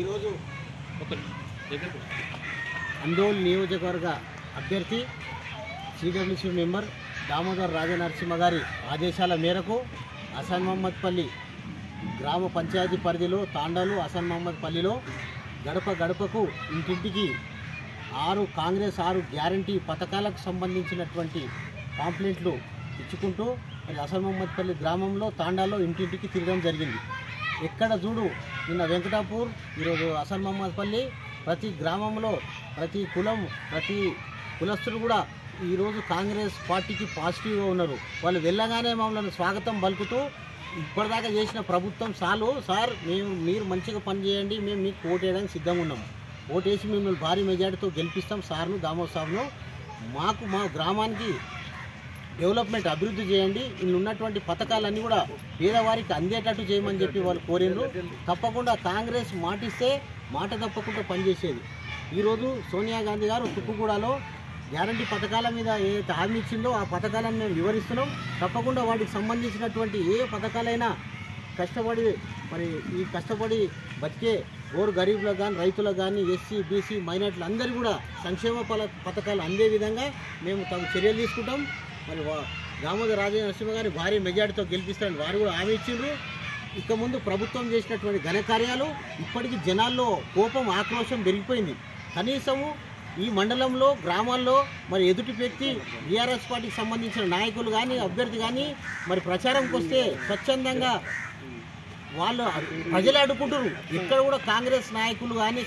ఈరోజు ఒక దగ్గరకు అందోల్ నియోజకవర్గ అభ్యర్థి సిడబ్ల్యూసీ మెంబర్ దామోదర్ రాజనరసింహ గారి ఆదేశాల మేరకు హసన్ మహమ్మద్ పల్లి గ్రామ పంచాయతీ పరిధిలో తాండాలు హసన్ మహమ్మద్ పల్లిలో గడప గడపకు ఇంటింటికి ఆరు కాంగ్రెస్ ఆరు గ్యారంటీ పథకాలకు సంబంధించినటువంటి కాంప్లైంట్లు ఇచ్చుకుంటూ మరి హసన్ మహమ్మద్ పల్లి గ్రామంలో తాండాలో ఇంటింటికి తిరగడం జరిగింది. ఎక్కడ చూడు నిన్న వెంకటాపూర్ ఈరోజు అసన్ మహమ్మద్ పల్లి ప్రతి గ్రామంలో ప్రతి కులం ప్రతి కులస్తులు కూడా ఈరోజు కాంగ్రెస్ పార్టీకి పాజిటివ్గా ఉన్నారు. వాళ్ళు వెళ్ళగానే మమ్మల్ని స్వాగతం పలుకుతూ ఇప్పటిదాకా చేసిన ప్రభుత్వం చాలు. సార్ మేము మీరు మంచిగా పనిచేయండి మేము మీకు ఓటేయడానికి సిద్ధంగా ఉన్నాము ఓటేసి మిమ్మల్ని భారీ మెజార్టీతో గెలిపిస్తాం సార్ను దామో సార్ను. మాకు మా గ్రామానికి డెవలప్మెంట్ అభివృద్ధి చేయండి. ఇందులో ఉన్నటువంటి పథకాలన్నీ కూడా పేదవారికి అందేటట్టు చేయమని చెప్పి వాళ్ళు కోరిండ్రు. తప్పకుండా కాంగ్రెస్ మాటిస్తే మాట తప్పకుండా పనిచేసేది. ఈరోజు సోనియా గాంధీ గారు తుక్కుగూడలో గ్యారంటీ పథకాల మీద ఏదైతే హామీ ఇచ్చిందో ఆ పథకాలను మేము వివరిస్తున్నాం. తప్పకుండా వాటికి సంబంధించినటువంటి ఏ పథకాలైనా కష్టపడి మరి ఈ కష్టపడి బతికే ఓరు గరీబులకు కానీ రైతులకు కానీ ఎస్సీ బీసీ మైనార్టీలు అందరూ కూడా సంక్షేమ పల పథకాలు అందే విధంగా మేము తగు చర్యలు తీసుకుంటాం. మరి దామోదర్ దామోదర రాజ నరసింహ గారి భారీ మెజార్టీతో గెలిపిస్తారని వారు కూడా హామీ ఇచ్చిండ్రు. ఇక ముందు ప్రభుత్వం చేసినటువంటి ఘనకార్యాలు ఇప్పటికీ జనాల్లో కోపం ఆక్రోశం పెరిగిపోయింది. కనీసము ఈ మండలంలో గ్రామాల్లో మరి ఎదుటి వ్యక్తి బీఆర్ఎస్ పార్టీకి సంబంధించిన నాయకులు కానీ అభ్యర్థి కానీ మరి ప్రచారంకి వస్తే స్వచ్ఛందంగా వాళ్ళు ప్రజలు అడ్డుకుంటారు ఇక్కడ కూడా కాంగ్రెస్ నాయకులు కానీ